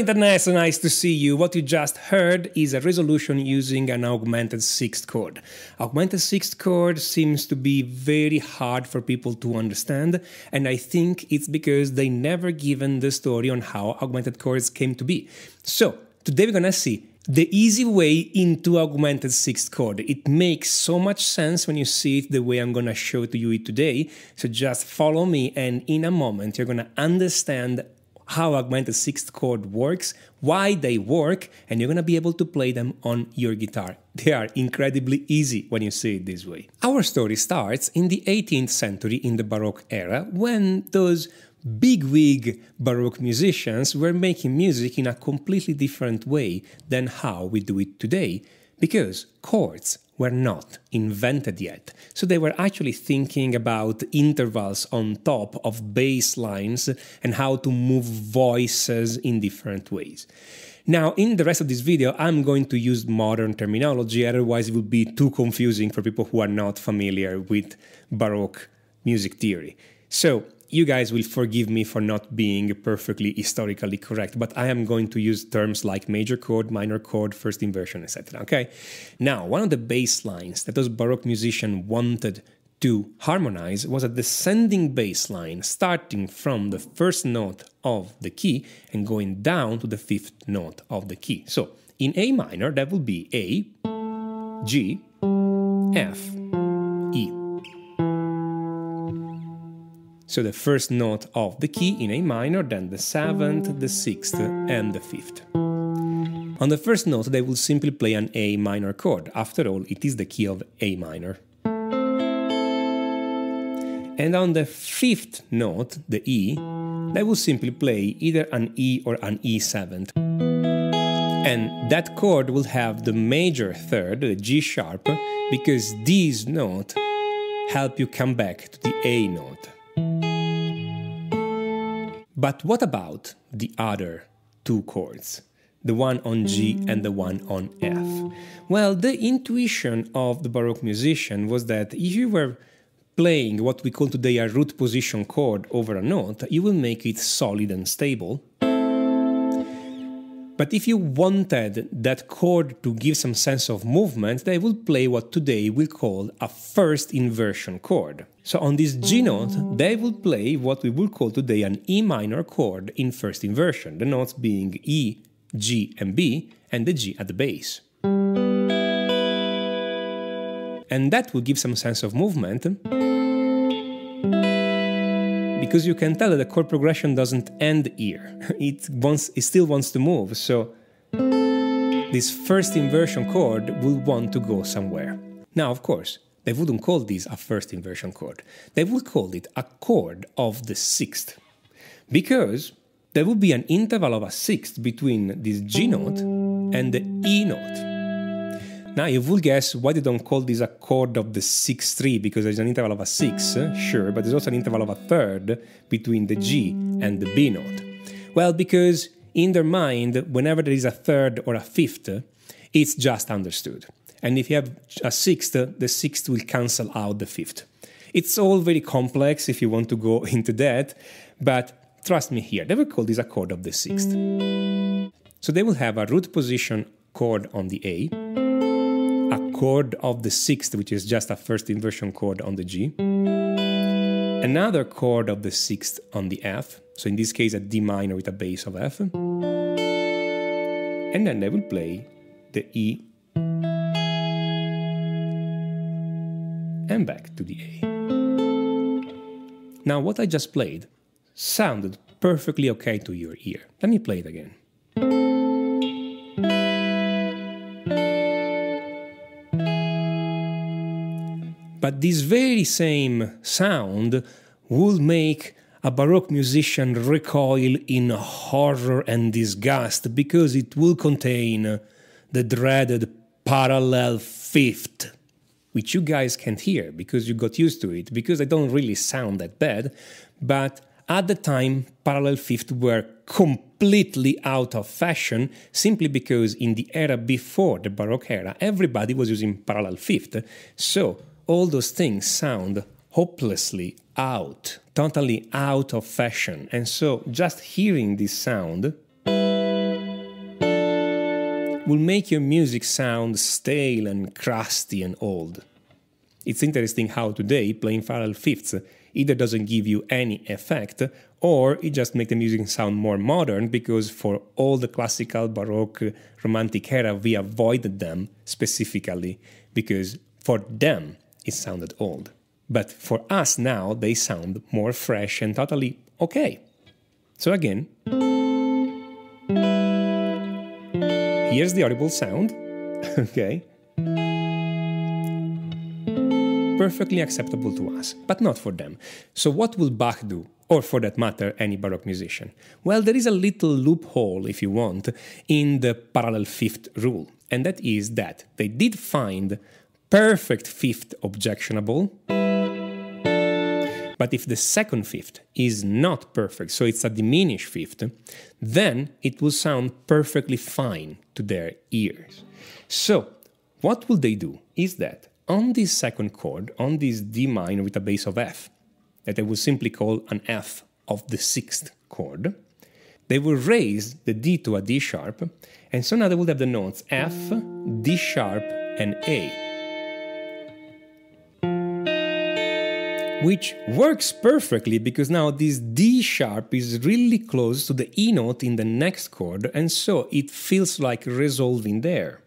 Internet, so nice to see you. What you just heard is a resolution using an augmented sixth chord. Augmented sixth chord seems to be very hard for people to understand, and I think it's because they never given the story on how augmented chords came to be. So, today we're gonna see the easy way into augmented sixth chord. It makes so much sense when you see it the way I'm gonna show to you it today. So just follow me, and in a moment, you're gonna understand how augmented sixth chord works, why they work, and you're gonna be able to play them on your guitar. They are incredibly easy when you see it this way. Our story starts in the 18th century in the Baroque era when those bigwig Baroque musicians were making music in a completely different way than how we do it today, because chords were not invented yet. So they were actually thinking about intervals on top of bass lines and how to move voices in different ways. Now, in the rest of this video, I'm going to use modern terminology, otherwise, it would be too confusing for people who are not familiar with Baroque music theory. So, you guys will forgive me for not being perfectly historically correct, but I am going to use terms like major chord, minor chord, first inversion, etc. Okay? Now, one of the bass lines that those Baroque musicians wanted to harmonize was a descending bass line starting from the first note of the key and going down to the fifth note of the key. So, in A minor, that will be A, G, F, So the first note of the key in A minor, then the seventh, the sixth, and the fifth. On the first note, they will simply play an A minor chord. After all, it is the key of A minor. And on the fifth note, the E, they will simply play either an E or an E7. And that chord will have the major third, the G sharp, because these notes help you come back to the A note. But what about the other two chords? The one on G and the one on F. Well, the intuition of the Baroque musician was that if you were playing what we call today a root position chord over a note, you will make it solid and stable. But if you wanted that chord to give some sense of movement, they will play what today we call a first inversion chord. So on this G note, mm. they will play what we would call today an E minor chord in first inversion, the notes being E, G, and B, and the G at the base. And that will give some sense of movement because you can tell that the chord progression doesn't end here. It wants it still wants to move. So this first inversion chord will want to go somewhere. Now, of course, they wouldn't call this a first inversion chord. They would call it a chord of the sixth. Because there would be an interval of a sixth between this G note and the E note. Now you will guess why they don't call this a chord of the 6-3 because there's an interval of a 6, eh? sure, but there's also an interval of a third between the G and the B note. Well, because in their mind, whenever there is a third or a fifth, it's just understood. And if you have a sixth, the sixth will cancel out the fifth. It's all very complex if you want to go into that, but trust me here, they will call this a chord of the sixth. So they will have a root position chord on the A, a chord of the sixth, which is just a first inversion chord on the G, another chord of the sixth on the F, so in this case a D minor with a bass of F, and then I will play the E and back to the A. Now, what I just played sounded perfectly okay to your ear. Let me play it again. But this very same sound would make a Baroque musician recoil in horror and disgust because it will contain the dreaded parallel fifth, which you guys can't hear because you got used to it, because they don't really sound that bad. But at the time, parallel fifth were completely out of fashion simply because in the era before the Baroque era, everybody was using parallel fifth. So all those things sound hopelessly out, totally out of fashion. And so just hearing this sound will make your music sound stale and crusty and old. It's interesting how today playing parallel fifths either doesn't give you any effect or it just makes the music sound more modern because for all the classical, baroque, romantic era we avoided them specifically because for them it sounded old. But for us now they sound more fresh and totally okay. So again, here's the audible sound, okay? perfectly acceptable to us, but not for them. So, what will Bach do? Or, for that matter, any Baroque musician? Well, there is a little loophole, if you want, in the parallel fifth rule, and that is that they did find perfect fifth objectionable. But if the second fifth is not perfect, so it's a diminished fifth, then it will sound perfectly fine to their ears. So, what will they do is that on this second chord, on this D minor with a bass of F, that I will simply call an F of the sixth chord, they will raise the D to a D sharp, and so now they will have the notes F, D sharp, and A. Which works perfectly because now this D sharp is really close to the E note in the next chord, and so it feels like resolving there.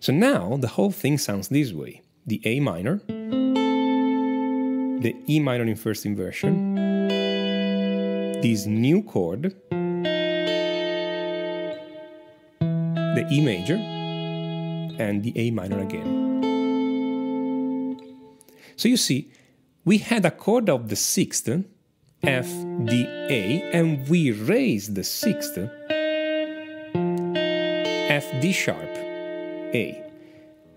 So now the whole thing sounds this way the A minor, the E minor in first inversion, this new chord, the E major, and the A minor again. So you see, we had a chord of the sixth, F, D, A, and we raised the sixth, F, D sharp, a.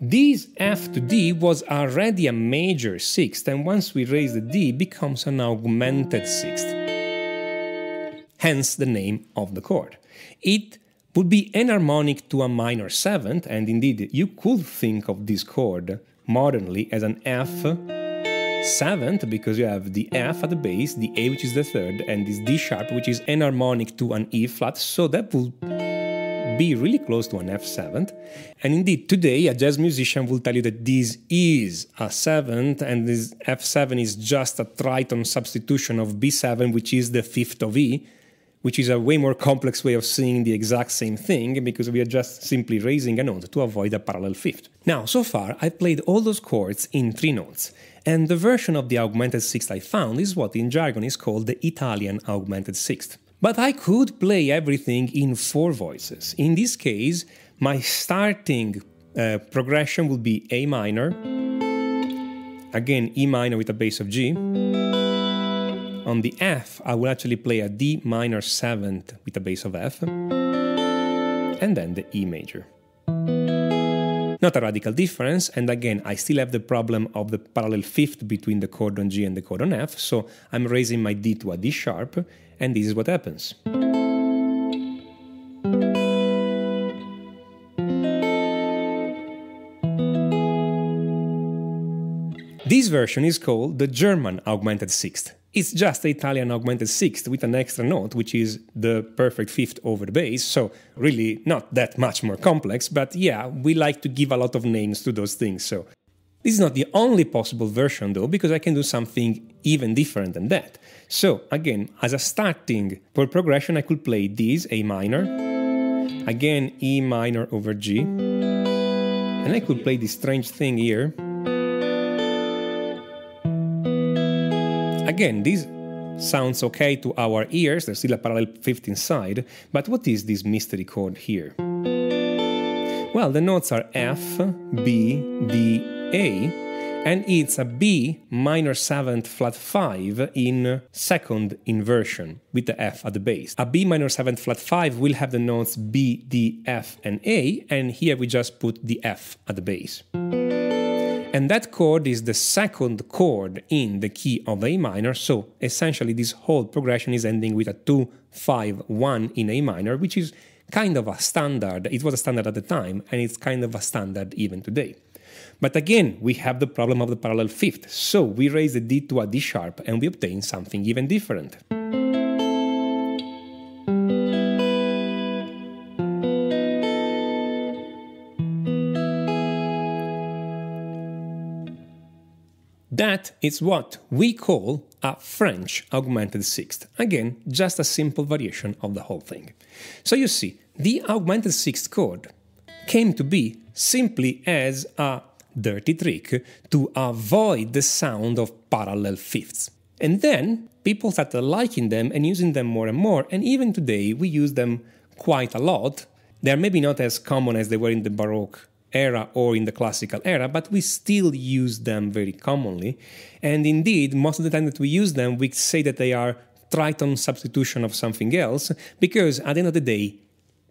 This F to D was already a major sixth, and once we raise the D, becomes an augmented sixth. Hence the name of the chord. It would be enharmonic to a minor seventh, and indeed you could think of this chord modernly as an F seventh because you have the F at the base, the A which is the third, and this D sharp which is enharmonic to an E flat, so that would be really close to an F seventh. And indeed, today a jazz musician will tell you that this is a 7th and this F7 is just a tritone substitution of B7, which is the fifth of E, which is a way more complex way of seeing the exact same thing because we are just simply raising a note to avoid a parallel fifth. Now, so far, I've played all those chords in three notes, and the version of the augmented sixth I found is what in jargon is called the Italian augmented sixth. But I could play everything in four voices. In this case, my starting uh, progression would be A minor, again E minor with a bass of G. On the F, I will actually play a D minor 7th with a bass of F, and then the E major. Not a radical difference, and again, I still have the problem of the parallel fifth between the chord on G and the chord on F, so I'm raising my D to a D sharp, and this is what happens. This version is called the German augmented sixth. It's just the Italian augmented sixth with an extra note, which is the perfect fifth over the bass, so really not that much more complex, but yeah, we like to give a lot of names to those things, so this is not the only possible version though, because I can do something even different than that. So again, as a starting chord progression, I could play this A minor, again E minor over G, and I could play this strange thing here. Again, this sounds okay to our ears, there's still a parallel fifth inside, but what is this mystery chord here? Well, the notes are F, B, D, a, and it's a B minor 7th flat 5 in second inversion with the F at the base. A B minor 7th flat 5 will have the notes B, D, F, and A, and here we just put the F at the base. And that chord is the second chord in the key of A minor, so essentially this whole progression is ending with a 2, 5, 1 in A minor, which is kind of a standard. It was a standard at the time, and it's kind of a standard even today. But again, we have the problem of the parallel fifth, so we raise the D to a D sharp and we obtain something even different. That is what we call a French augmented sixth. Again, just a simple variation of the whole thing. So you see, the augmented sixth chord came to be simply as a dirty trick to avoid the sound of parallel fifths. And then people started liking them and using them more and more, and even today we use them quite a lot. They're maybe not as common as they were in the Baroque era or in the classical era, but we still use them very commonly. And indeed, most of the time that we use them, we say that they are tritone substitution of something else, because at the end of the day,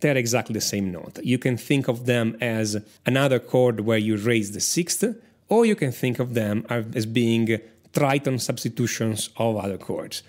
they're exactly the same note. You can think of them as another chord where you raise the sixth, or you can think of them as being tritone substitutions of other chords.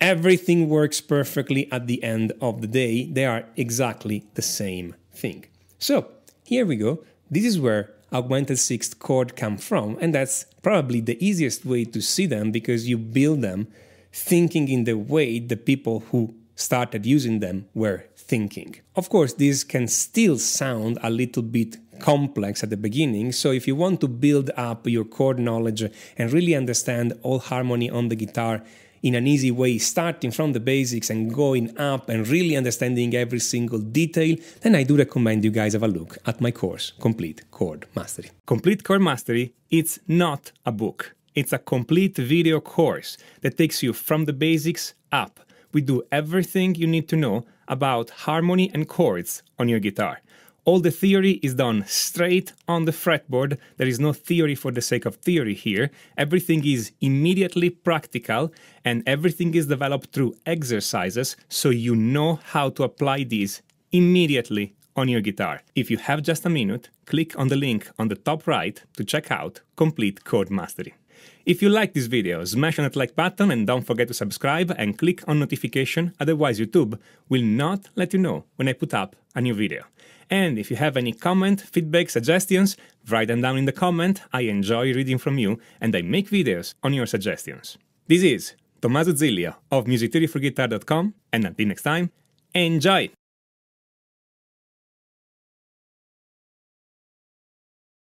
Everything works perfectly at the end of the day. They are exactly the same thing. So, here we go. This is where augmented sixth chord come from, and that's probably the easiest way to see them because you build them thinking in the way the people who started using them were thinking. Of course, this can still sound a little bit complex at the beginning, so if you want to build up your chord knowledge and really understand all harmony on the guitar in an easy way, starting from the basics and going up and really understanding every single detail, then I do recommend you guys have a look at my course, Complete Chord Mastery. Complete Chord Mastery, it's not a book. It's a complete video course that takes you from the basics up. We do everything you need to know about harmony and chords on your guitar. All the theory is done straight on the fretboard. There is no theory for the sake of theory here. Everything is immediately practical and everything is developed through exercises so you know how to apply these immediately on your guitar. If you have just a minute, click on the link on the top right to check out Complete Chord Mastery. If you like this video, smash on that like button and don't forget to subscribe and click on notification, otherwise YouTube will not let you know when I put up a new video. And if you have any comment, feedback, suggestions, write them down in the comment. I enjoy reading from you and I make videos on your suggestions. This is Tommaso Zillio of musictheoryforguitar.com and until next time, enjoy!